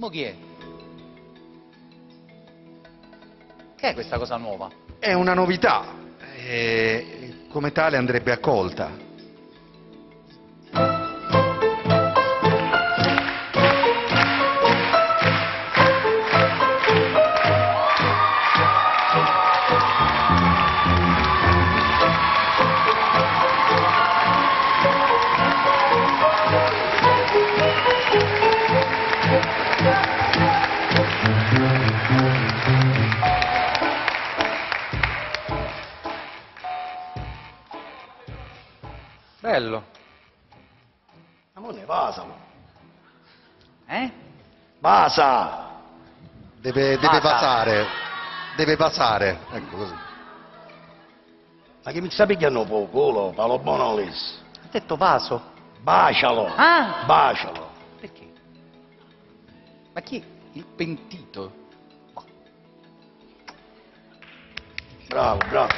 Mo chi è? Che è questa cosa nuova? È una novità, e come tale andrebbe accolta. Bello. Ma mo ne vasalo. Eh? Vasa! Deve, deve basare, deve basare, ecco così. Ma che mi sta picchiando po' culo, Paolo Bonolis? Ha detto vaso. Bacialo! Ah! Bacialo! Perché? Ma chi? Il pentito? Bravo, bravo.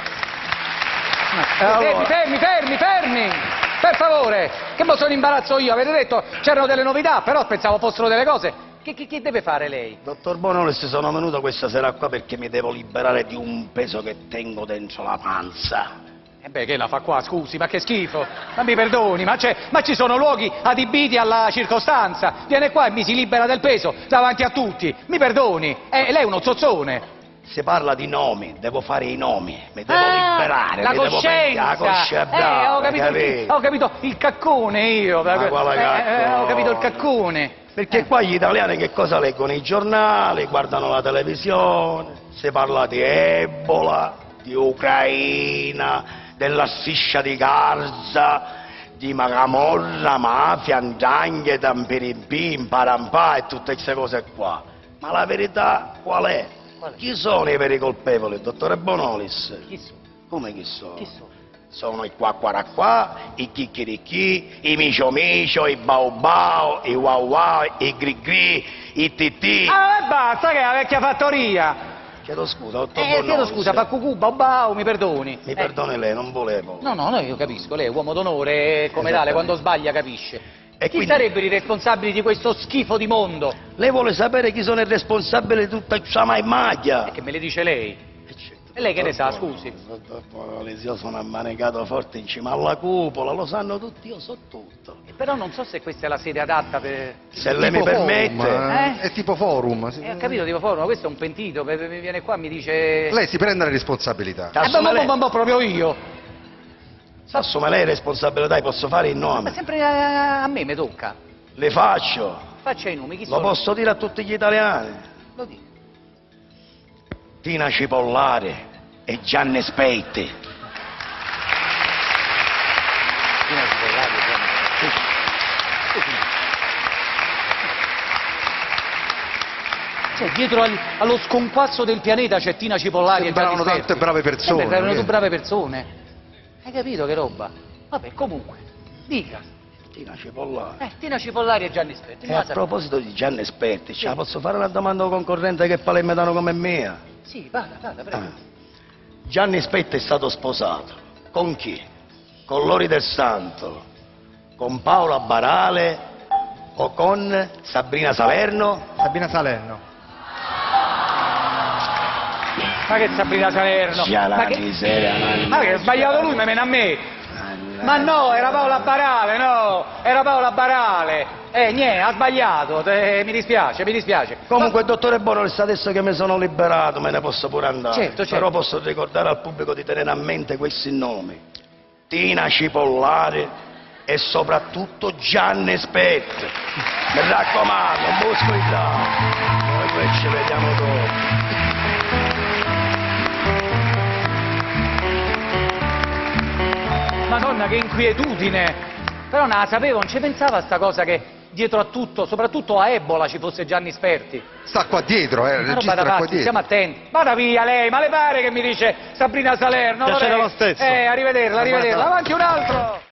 Eh, allora- Fermi, fermi, fermi, fermi! Per favore! Che mo sono in imbarazzo io, avete detto c'erano delle novità, però pensavo fossero delle cose. Che, che- che deve fare lei? Dottor Bonolis, sono venuto questa sera qua perché mi devo liberare di un peso che tengo dentro la panza. E beh, che la fa qua, scusi, ma che schifo! Ma mi perdoni, ma, c'è- ma ci sono luoghi adibiti alla circostanza. Viene qua e mi si libera del peso davanti a tutti. Mi perdoni, eh, lei è uno zozzone. Si parla di nomi, devo fare i nomi, mi devo Ah, liberare, la mi devo prendere la coscienza! eh, ho, capito, capito? ho capito il caccone io. Ma quale Eh, eh, ho capito il caccone. Perché qua gli italiani che cosa leggono? I giornali, guardano la televisione, si parla di Ebola, di Ucraina, della striscia di Gaza, di Magamorra, mafia, Andrangheta, Mpirimpì, Parampà e tutte queste cose qua. Ma la verità qual è? Chi sono i veri colpevoli, dottore Bonolis? Chi sono? Come chi sono? Chi sono? Sono i qua qua qua, i chicchirichì, i micio micio, i bau bau, i wow wow, i gri gri, i titì. Ah, basta, che è la vecchia fattoria. Chiedo scusa, dottor Eh, chiedo scusa, fa cucù, bau bau, mi perdoni. Mi Eh, perdoni lei, non volevo. No, no, no, io capisco, lei è uomo d'onore, come tale, Esattamente. quando sbaglia capisce. E Chi quindi- sarebbero i responsabili di questo schifo di mondo? Lei vuole sapere chi sono i responsabili di tutta questa maimaglia? È che me le dice lei. Eh, certo, E lei che ne sa, scusi? Io sono ammanicato forte in cima alla cupola, lo sanno tutti, io so tutto. Eh, Però non so se questa è la sede adatta per... Se lei mi Tipo forum, permette... eh? È tipo forum. si- Eh, ho capito, tipo forno, questo è un pentito, pe- pe- viene qua e mi dice... Lei si prende le responsabilità. Eh, ma, ma, ma, ma proprio io. Si assume lei responsabilità, posso fare il Ma nome? sempre a, a me mi tocca. Le faccio. Faccia i nomi, chi Lo sono? posso dire a tutti gli italiani. Lo dico. Tina Cipollare e Gianni Spetti. Tina Cipollari, Gianni. Cioè, dietro al- allo sconquasso del pianeta c'è Tina Cipollari e Gianni Sembravano Sperti. tante brave persone, Eh tutte brave persone. Hai capito che roba? Vabbè, comunque, dica. Tina Cipollare. Eh, Tina Cipollari e Gianni Sperti. E ma a proposito di Gianni Spetti, ce Sì. la posso fare una domanda a un concorrente che palermitano come mia? Sì, vada, vada, prego. Ah. Gianni Spetti è stato sposato. Con chi? Con Lori del Santo, con Paola Barale o con Sabrina Salerno? Sabina Salerno. Ma che Sabrina Salerno? Sia la ma che... miseria, Ma che ha sbagliato lui, me mena a me. Ma no, era Paola Barale, no, era Paola Barale. Eh, niente, ha sbagliato, eh, mi dispiace, mi dispiace. Comunque, dottore Bonolis, adesso che mi sono liberato me ne posso pure andare. Certo, certo. Però posso ricordare al pubblico di tenere a mente questi nomi. Tina Cipollari e soprattutto Gianni Spetti. Mi raccomando, un busco in Noi poi ci vediamo dopo. Madonna, che inquietudine. Però non la sapevo, non ci pensava a sta cosa che dietro a tutto, soprattutto a Ebola, ci fosse Gianni Sperti. Sta qua dietro, eh, da è qua dietro. stiamo attenti. Vada via lei, ma le pare che mi dice Sabrina Salerno? Piacere lo stesso. Eh, arrivederla, arrivederla. Avanti un altro.